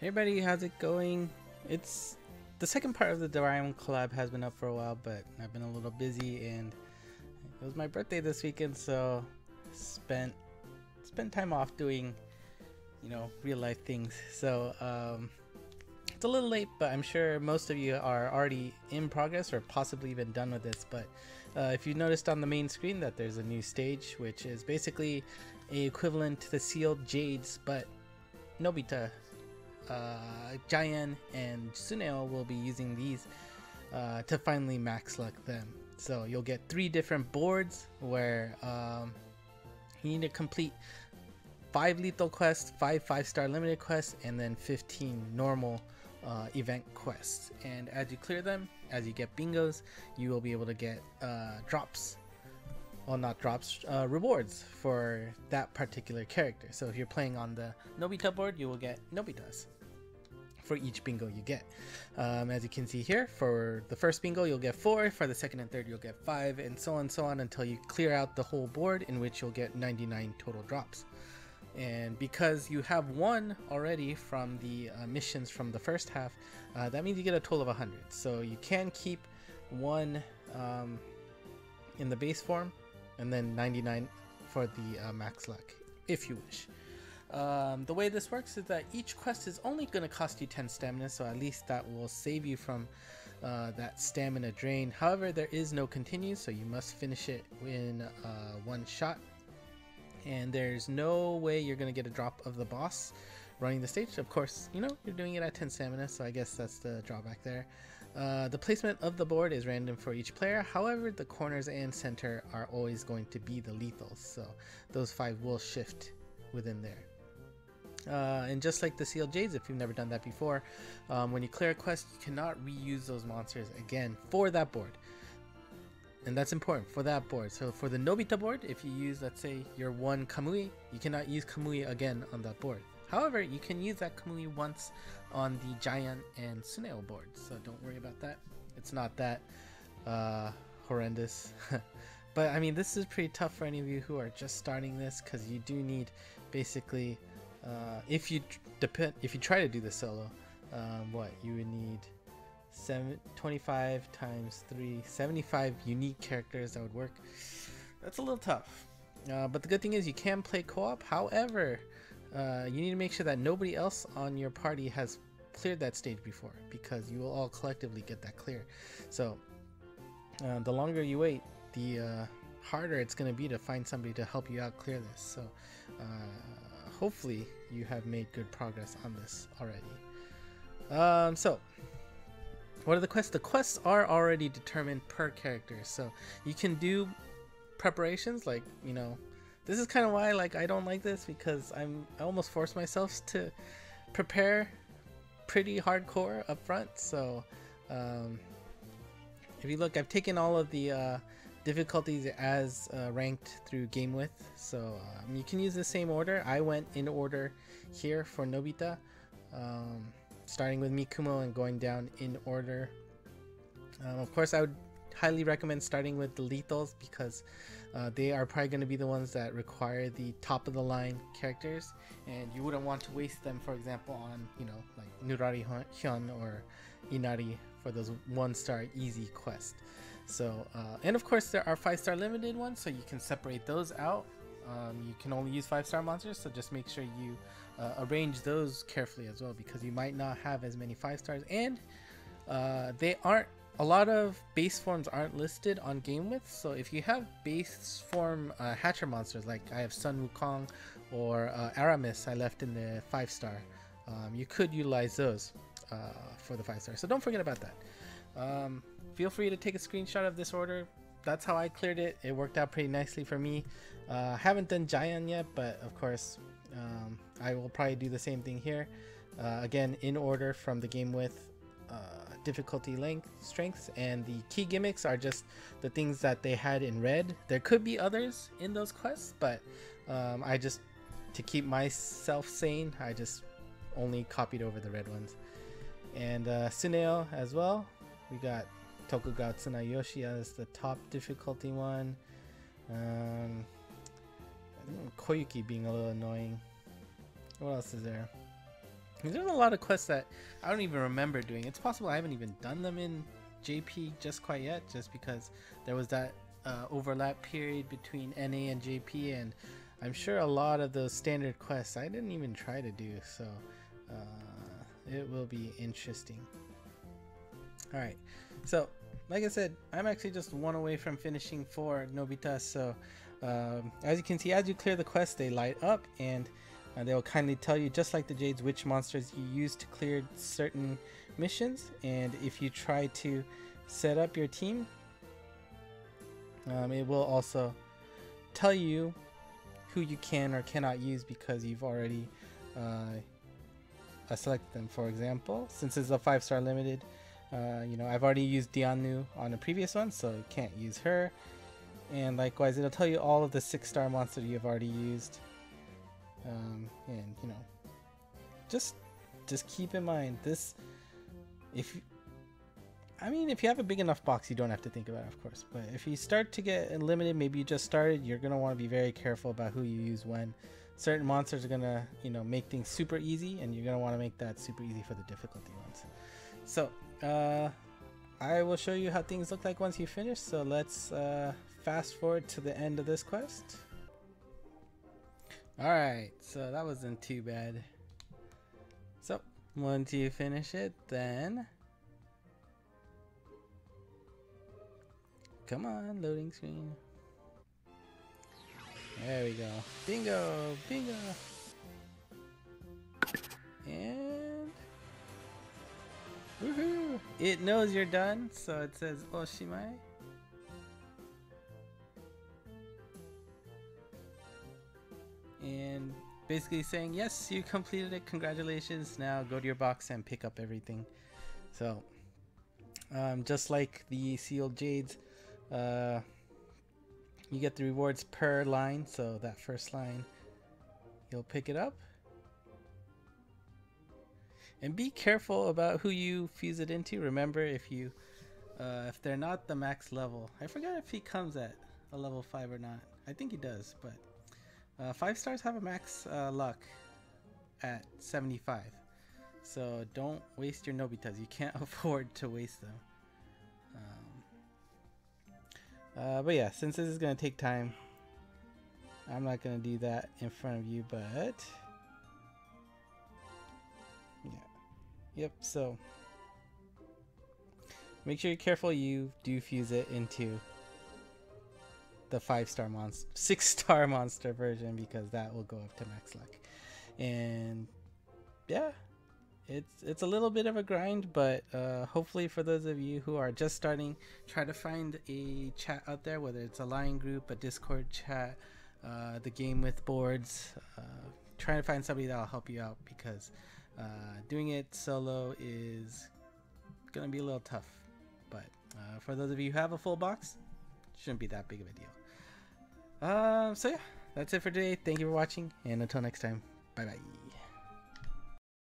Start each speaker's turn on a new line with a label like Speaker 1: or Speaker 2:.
Speaker 1: Hey everybody, how's it going? It's the second part of the Doraemon collab has been up for a while, but I've been a little busy and it was my birthday this weekend, so spent spent time off doing, you know, real life things. So um, it's a little late, but I'm sure most of you are already in progress or possibly even done with this. But uh, if you noticed on the main screen that there's a new stage, which is basically a equivalent to the sealed jades, but Nobita uh, and Suneo will be using these uh, to finally max luck them. So you'll get three different boards where um, you need to complete five lethal quests, five five star limited quests, and then 15 normal uh, event quests. And as you clear them, as you get bingos, you will be able to get uh, drops. Well, not drops, uh, rewards for that particular character. So if you're playing on the Nobita board, you will get Nobitas for each bingo you get. Um, as you can see here, for the first bingo you'll get 4, for the second and third you'll get 5, and so on and so on until you clear out the whole board in which you'll get 99 total drops. And because you have one already from the uh, missions from the first half, uh, that means you get a total of 100. So you can keep one um, in the base form and then 99 for the uh, max luck if you wish. Um, the way this works is that each quest is only going to cost you 10 stamina, so at least that will save you from uh, that stamina drain. However, there is no continue, so you must finish it in uh, one shot. And there's no way you're going to get a drop of the boss running the stage. Of course, you know, you're doing it at 10 stamina, so I guess that's the drawback there. Uh, the placement of the board is random for each player. However, the corners and center are always going to be the lethals, so those five will shift within there. Uh, and just like the sealed jades, if you've never done that before, um, when you clear a quest, you cannot reuse those monsters again for that board. And that's important for that board. So for the Nobita board, if you use, let's say, your one Kamui, you cannot use Kamui again on that board. However, you can use that Kamui once on the Giant and Suneo board, so don't worry about that. It's not that uh, horrendous. but I mean, this is pretty tough for any of you who are just starting this because you do need basically uh, if you depend, if you try to do the solo, um, what you would need seven, 25 times 3, 75 unique characters that would work. That's a little tough. Uh, but the good thing is you can play co-op. However, uh, you need to make sure that nobody else on your party has cleared that stage before because you will all collectively get that clear. So uh, the longer you wait, the uh, harder it's going to be to find somebody to help you out clear this. So uh, hopefully you have made good progress on this already. Um, so, what are the quests? The quests are already determined per character, so you can do preparations like you know. This is kind of why like I don't like this because I'm I almost force myself to prepare pretty hardcore up front. So, um, if you look, I've taken all of the uh, difficulties as uh, ranked through GameWith. So um, you can use the same order. I went in order here for Nobita um, starting with Mikumo and going down in order. Um, of course I would highly recommend starting with the lethals because uh, they are probably going to be the ones that require the top of the line characters. And you wouldn't want to waste them for example on you know like Nurari Hyun or Inari for those one star easy quests so, uh, and of course there are five star limited ones, so you can separate those out. Um, you can only use five star monsters, so just make sure you uh, arrange those carefully as well, because you might not have as many five stars. And uh, they aren't a lot of base forms aren't listed on GameWith, so if you have base form uh, Hatcher monsters like I have Sun Wukong or uh, Aramis I left in the five star, um, you could utilize those uh, for the five star. So don't forget about that. Um, feel free to take a screenshot of this order. That's how I cleared it. It worked out pretty nicely for me. Uh, haven't done Giant yet, but of course, um, I will probably do the same thing here. Uh, again, in order from the GameWith, uh, difficulty length, strengths, and the key gimmicks are just the things that they had in red. There could be others in those quests, but um, I just, to keep myself sane, I just only copied over the red ones. And uh, Suneo as well. We got Tokugawa Tsunayoshi as the top difficulty one. Um, Koyuki being a little annoying. What else is there? There's a lot of quests that I don't even remember doing. It's possible I haven't even done them in JP just quite yet, just because there was that uh, overlap period between NA and JP, and I'm sure a lot of those standard quests I didn't even try to do. So uh, it will be interesting. All right, so like I said, I'm actually just one away from finishing for Nobita. So um, as you can see, as you clear the quest, they light up and uh, they'll kindly tell you, just like the Jades, which monsters you use to clear certain missions. And if you try to set up your team, um, it will also tell you who you can or cannot use because you've already uh, selected them. For example, since it's a five star limited, uh, you know, I've already used Dianu on a previous one, so you can't use her. And likewise, it'll tell you all of the six star monsters you've already used. Um, and you know, just just keep in mind this. If you, I mean, if you have a big enough box, you don't have to think about it, of course. But if you start to get limited, maybe you just started, you're gonna want to be very careful about who you use when. Certain monsters are gonna, you know, make things super easy, and you're gonna want to make that super easy for the difficulty ones. So uh, I will show you how things look like once you finish. So let's uh, fast forward to the end of this quest. Alright, so that wasn't too bad. So, once you finish it, then... Come on, loading screen. There we go. Bingo! Bingo! And... Woohoo! It knows you're done, so it says Oshimai. And basically saying, yes, you completed it, congratulations, now go to your box and pick up everything. So, um, just like the sealed jades, uh, you get the rewards per line, so that first line, you'll pick it up and be careful about who you fuse it into. Remember, if you uh, if they're not the max level, I forget if he comes at a level five or not. I think he does, but uh, five stars have a max uh, luck at 75. So don't waste your Nobitas. You can't afford to waste them. Um, uh, but yeah, since this is gonna take time, I'm not gonna do that in front of you, but Yep, so make sure you're careful you do fuse it into the five star monster, six star monster version because that will go up to max luck. And yeah, it's it's a little bit of a grind, but uh, hopefully for those of you who are just starting, try to find a chat out there, whether it's a line group, a Discord chat, uh, the GameWith boards. Uh, try to find somebody that'll help you out because uh, doing it solo is gonna be a little tough, but uh, for those of you who have a full box, shouldn't be that big of a deal. Um, so yeah, that's it for today. Thank you for watching, and until next time, bye bye.